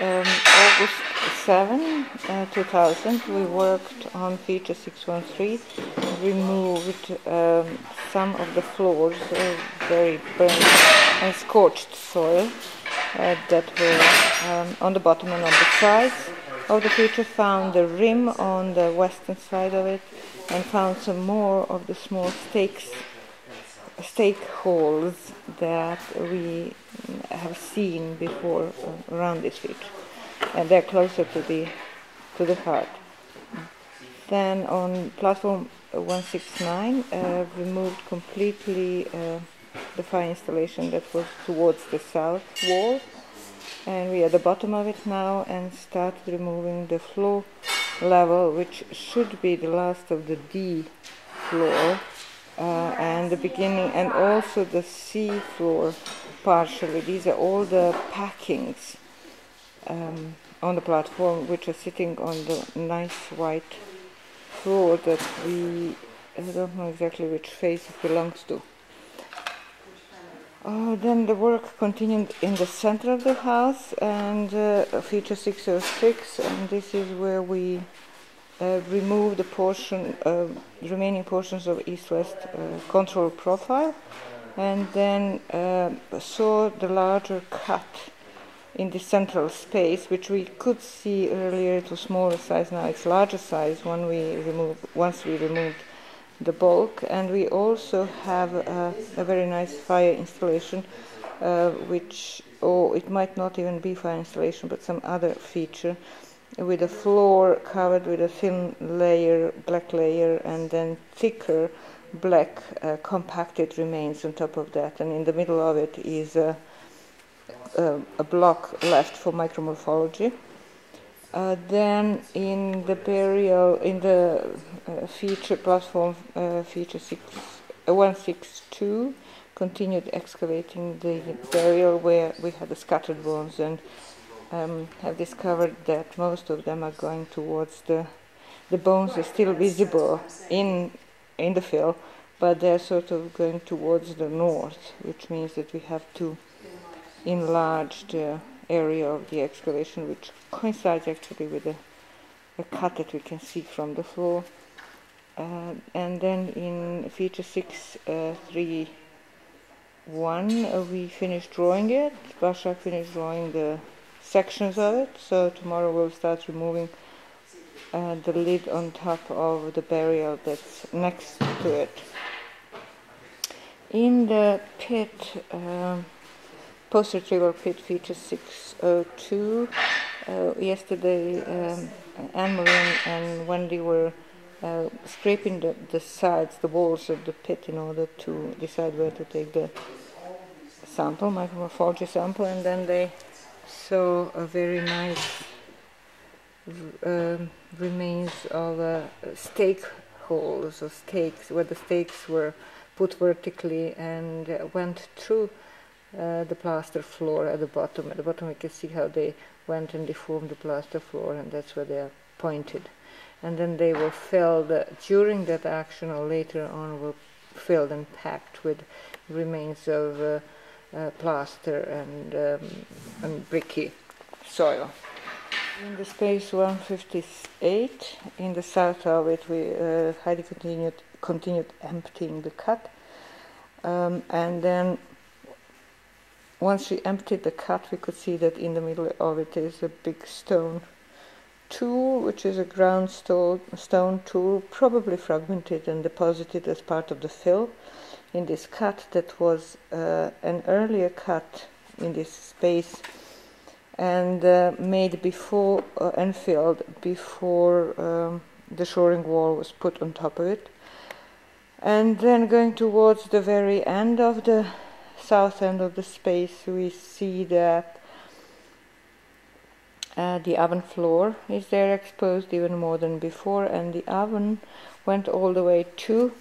um, August 7, uh, 2000, we worked on feature 613, removed um, some of the floors, uh, very burnt and scorched soil uh, that were um, on the bottom and on the sides of the feature, found the rim on the western side of it, and found some more of the small stakes stake holes that we have seen before around this feet, and they're closer to the to the heart. Then on platform 169, uh, removed completely uh, the fire installation that was towards the south wall, and we are at the bottom of it now, and started removing the floor level, which should be the last of the D floor uh, and the beginning and also the C floor partially. These are all the packings um, on the platform which are sitting on the nice white floor that we I don't know exactly which face it belongs to. Uh, then the work continued in the center of the house and uh, feature 606 and this is where we uh, remove the portion, uh, remaining portions of east-west uh, control profile, and then uh, saw the larger cut in the central space, which we could see earlier. It was smaller size. Now it's larger size. When we remove, once we removed the bulk, and we also have a, a very nice fire installation, uh, which, or oh, it might not even be fire installation, but some other feature with a floor covered with a thin layer, black layer, and then thicker black uh, compacted remains on top of that. And in the middle of it is a, a, a block left for micromorphology. Uh, then in the burial, in the uh, feature platform, uh, feature six, uh, 162, continued excavating the burial where we had the scattered bones and um, have discovered that most of them are going towards the the bones are still visible in in the fill, but they're sort of going towards the north, which means that we have to enlarge the area of the excavation, which coincides actually with a, a cut that we can see from the floor. Uh, and then in feature six, uh, three, one, uh, we finished drawing it. Basha finished drawing the sections of it. So tomorrow we'll start removing uh, the lid on top of the burial that's next to it. In the pit, uh, post-retrieval pit feature 602, uh, yesterday um, Anne-Marie and Wendy were uh, scraping the, the sides, the walls of the pit in order to decide where to take the sample, micromorphology sample, and then they so a very nice um, remains of uh, stake holes or stakes where the stakes were put vertically and went through uh, the plaster floor at the bottom. At the bottom you can see how they went and deformed the plaster floor and that's where they are pointed. And then they were filled uh, during that action or later on were filled and packed with remains of uh, uh, plaster and, um, and bricky soil. In the space 158, in the south of it, we uh, Heidi continued, continued emptying the cut. Um, and then once she emptied the cut, we could see that in the middle of it is a big stone tool, which is a ground stone, stone tool, probably fragmented and deposited as part of the fill in this cut that was uh, an earlier cut in this space and uh, made before uh, and filled before um, the shoring wall was put on top of it. And then going towards the very end of the south end of the space, we see that uh, the oven floor is there exposed even more than before, and the oven went all the way to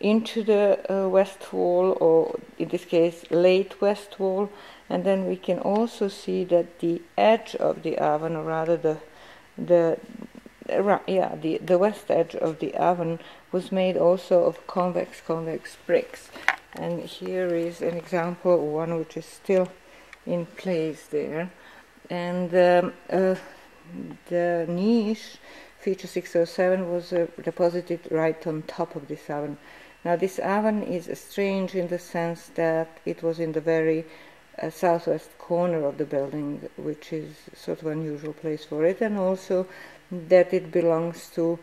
into the uh, west wall, or in this case, late west wall, and then we can also see that the edge of the oven, or rather the the yeah the the west edge of the oven was made also of convex convex bricks, and here is an example one which is still in place there. and um, uh, the niche feature 607 was uh, deposited right on top of this oven. Now this oven is strange in the sense that it was in the very uh, southwest corner of the building, which is sort of unusual place for it, and also that it belongs to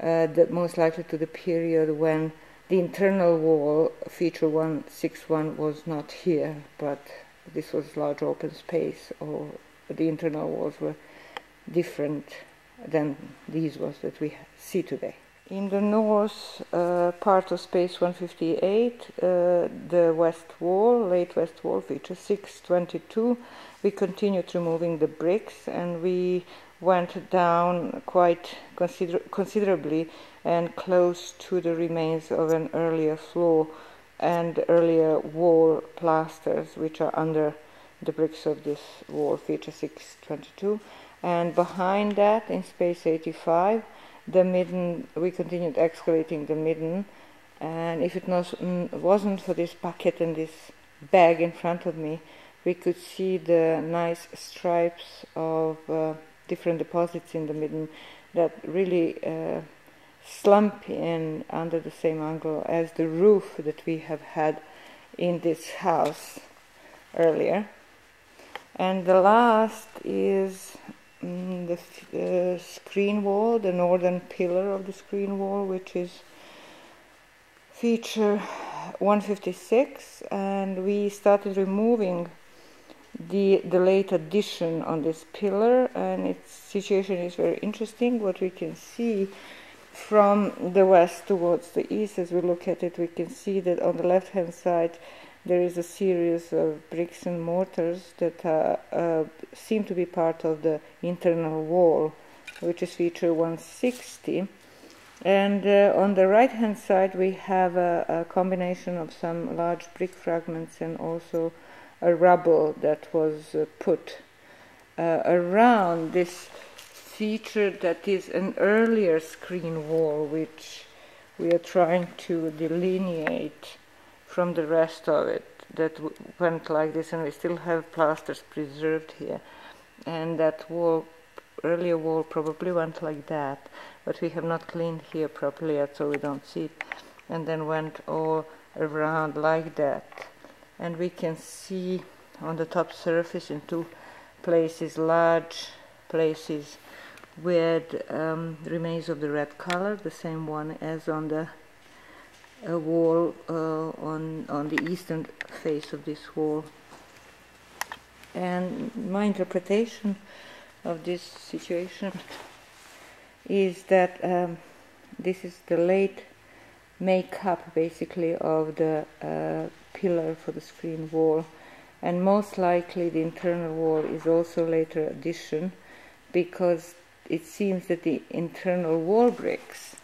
uh, the, most likely to the period when the internal wall, feature 161, was not here, but this was large open space, or the internal walls were different than these ones that we see today. In the north uh, part of space 158, uh, the west wall, late west wall, feature 622, we continued removing the bricks and we went down quite consider- considerably and close to the remains of an earlier floor and earlier wall plasters, which are under the bricks of this wall, feature 622. And behind that, in space 85, the midden, we continued excavating the midden. And if it was, wasn't for this bucket and this bag in front of me, we could see the nice stripes of uh, different deposits in the midden that really uh, slump in under the same angle as the roof that we have had in this house earlier. And the last is the uh, screen wall, the northern pillar of the screen wall, which is feature 156, and we started removing the the late addition on this pillar, and its situation is very interesting. What we can see from the west towards the east, as we look at it, we can see that on the left hand side there is a series of bricks and mortars that uh, seem to be part of the internal wall, which is feature 160. And uh, on the right hand side, we have a, a, combination of some large brick fragments and also a rubble that was uh, put uh, around this feature that is an earlier screen wall, which we are trying to delineate from the rest of it that went like this, and we still have plasters preserved here. And that wall, earlier wall, probably went like that, but we have not cleaned here properly yet, so we don't see it. And then went all around like that, and we can see on the top surface in two places, large places with um, remains of the red color, the same one as on the a wall uh, on on the eastern face of this wall. And my interpretation of this situation is that um, this is the late makeup, basically, of the uh, pillar for the screen wall, and most likely the internal wall is also later addition, because it seems that the internal wall bricks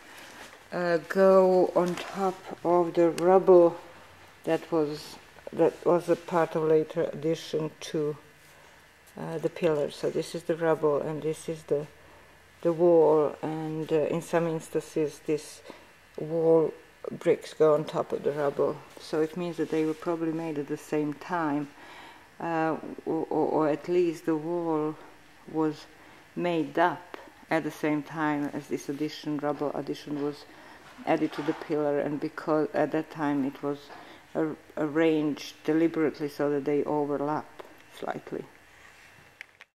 uh, go on top of the rubble that was that was a part of later addition to uh, the pillars. So this is the rubble, and this is the the wall, and uh, in some instances this wall bricks go on top of the rubble. So it means that they were probably made at the same time, uh, or, or at least the wall was made up at the same time as this addition, rubble addition was added to the pillar, and because at that time it was ar- arranged deliberately so that they overlap slightly.